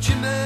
Jimmy.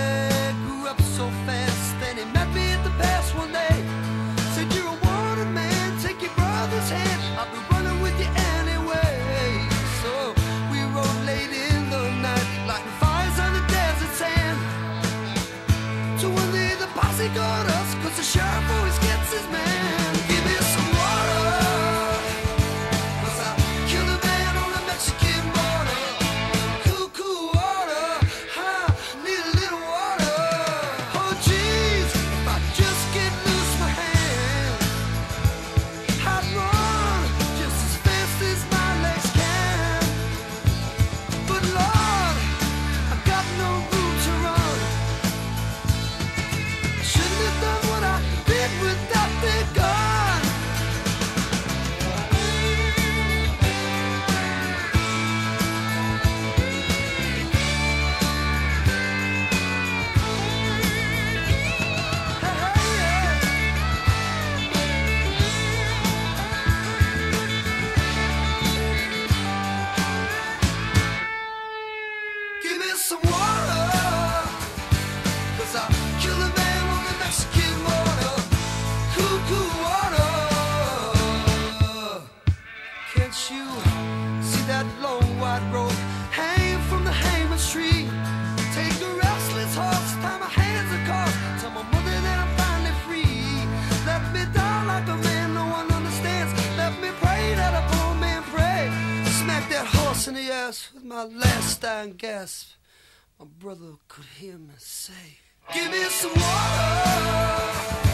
that horse in the ass with my last dying gasp. My brother could hear me say, Give me some water.